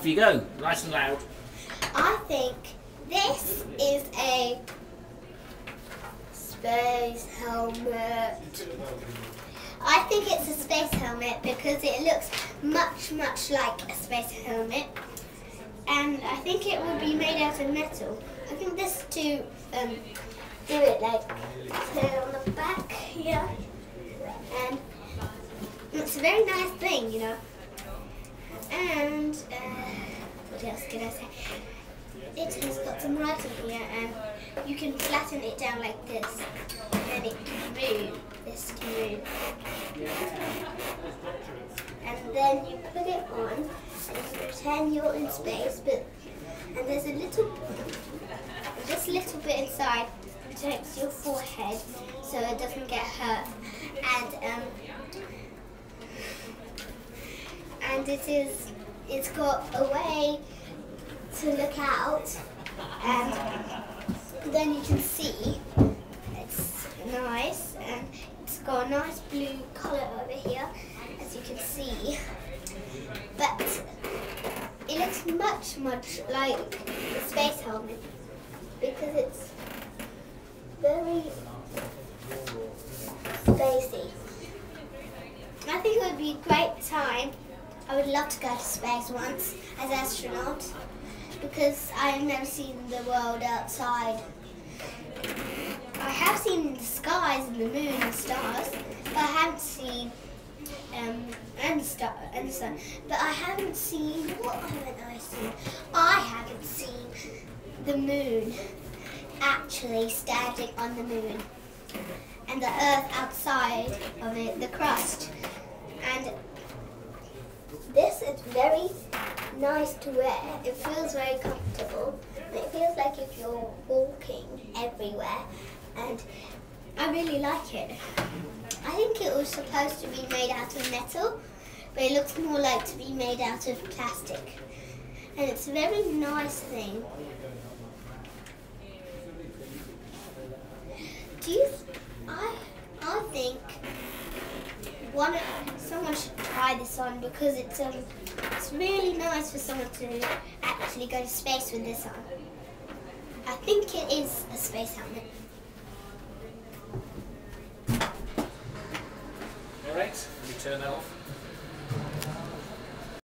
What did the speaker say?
Off you go, nice and loud. I think this is a space helmet. I think it's a space helmet because it looks much, much like a space helmet. And I think it would be made out of metal. I think this to um, do it like on the back here. And it's a very nice thing, you know. And uh, what else can I say? It has got some writing here and you can flatten it down like this and it can move. This can move. And then you put it on and you pretend you're in space but and there's a little just a little bit inside protects your forehead so it doesn't get hurt and um it is it's got a way to look out and then you can see it's nice and it's got a nice blue colour over here as you can see but it looks much much like the space helmet because it's very spacey. I think it would be a great time. I would love to go to space once as astronaut because I've never seen the world outside. I have seen the skies and the moon and stars, but I haven't seen um, and, star, and the sun. But I haven't seen what haven't I seen? I haven't seen the moon actually standing on the moon and the earth outside of it, the crust. Is very nice to wear. It feels very comfortable. It feels like if you're walking everywhere and I really like it. I think it was supposed to be made out of metal, but it looks more like to be made out of plastic. And it's a very nice thing. Do you? I I think one someone should try this on because it's um it's really nice for someone to actually go to space with this on. I think it is a space helmet. Alright, let me turn that off.